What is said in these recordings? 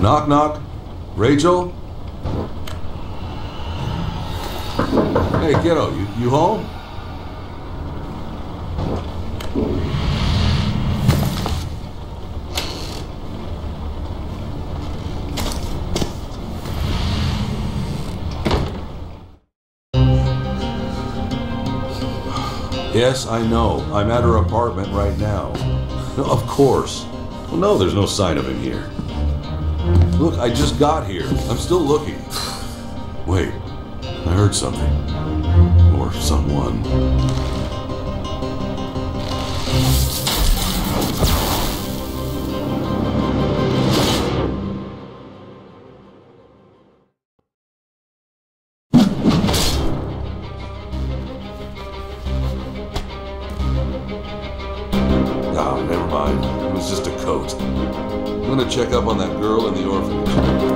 Knock, knock. Rachel? Hey, kiddo, you, you home? Yes, I know. I'm at her apartment right now. Of course. Well, no, there's no sign of him here. Look, I just got here. I'm still looking. Wait, I heard something. Or someone. Girl in the orphanage.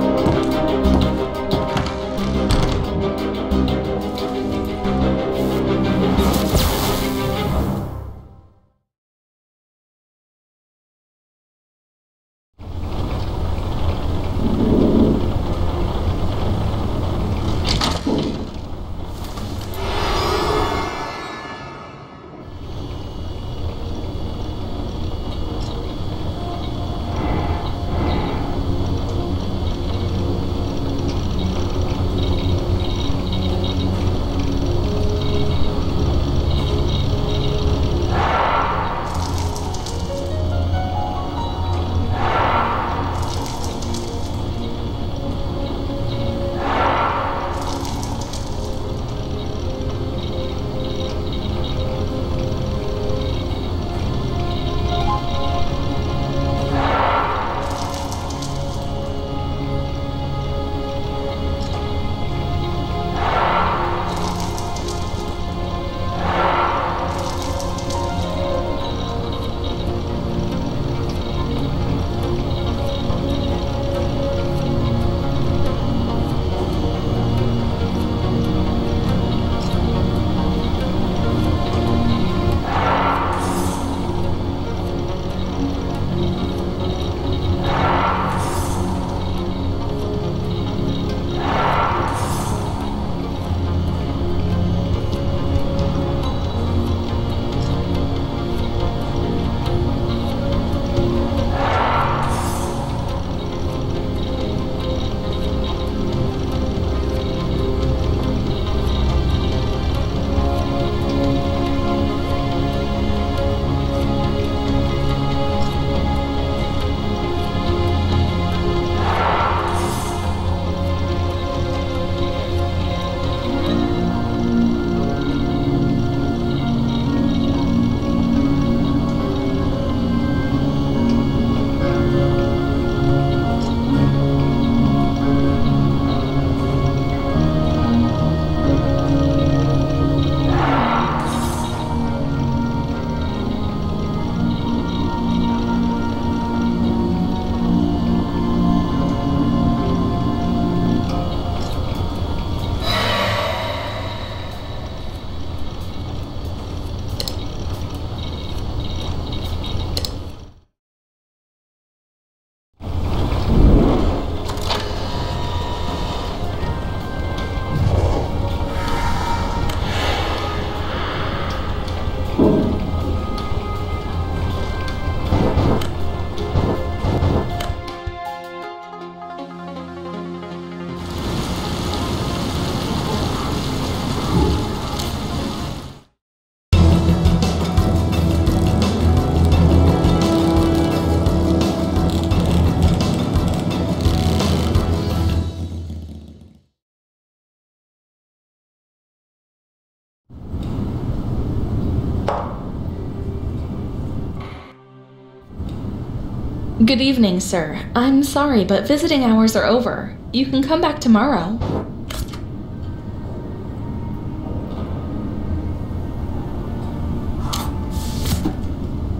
Good evening, sir. I'm sorry, but visiting hours are over. You can come back tomorrow.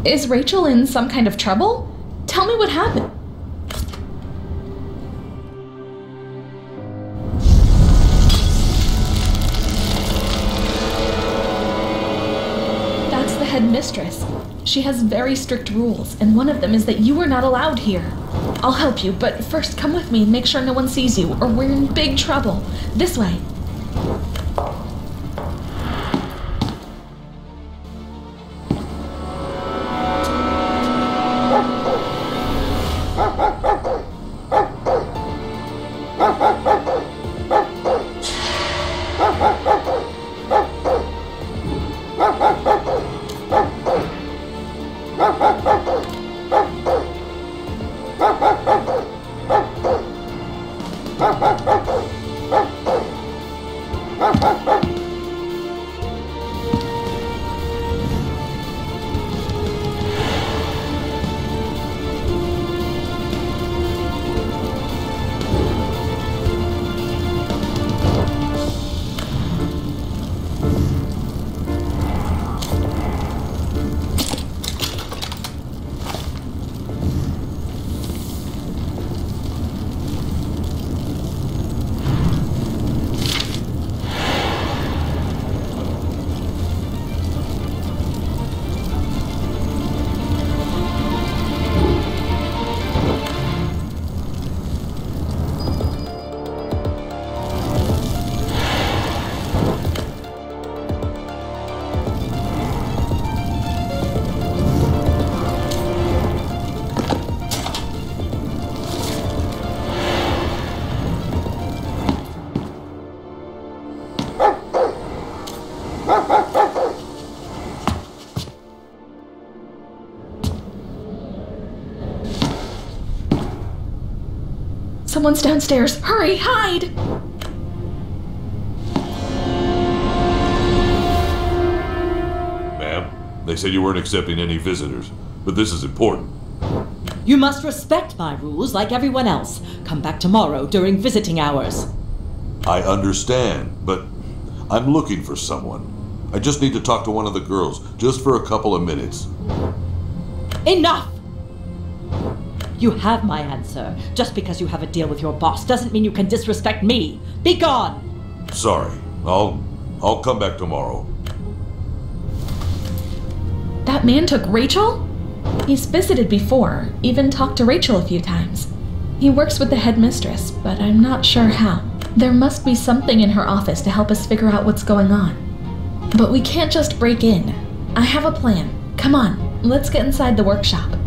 Is Rachel in some kind of trouble? Tell me what happened. That's the headmistress. She has very strict rules, and one of them is that you are not allowed here. I'll help you, but first come with me and make sure no one sees you, or we're in big trouble. This way. Someone's downstairs. Hurry, hide! Ma'am, they said you weren't accepting any visitors, but this is important. You must respect my rules like everyone else. Come back tomorrow during visiting hours. I understand, but I'm looking for someone. I just need to talk to one of the girls, just for a couple of minutes. Enough! You have my answer. Just because you have a deal with your boss doesn't mean you can disrespect me. Be gone! Sorry. I'll I'll come back tomorrow. That man took Rachel? He's visited before, even talked to Rachel a few times. He works with the headmistress, but I'm not sure how. There must be something in her office to help us figure out what's going on. But we can't just break in. I have a plan. Come on, let's get inside the workshop.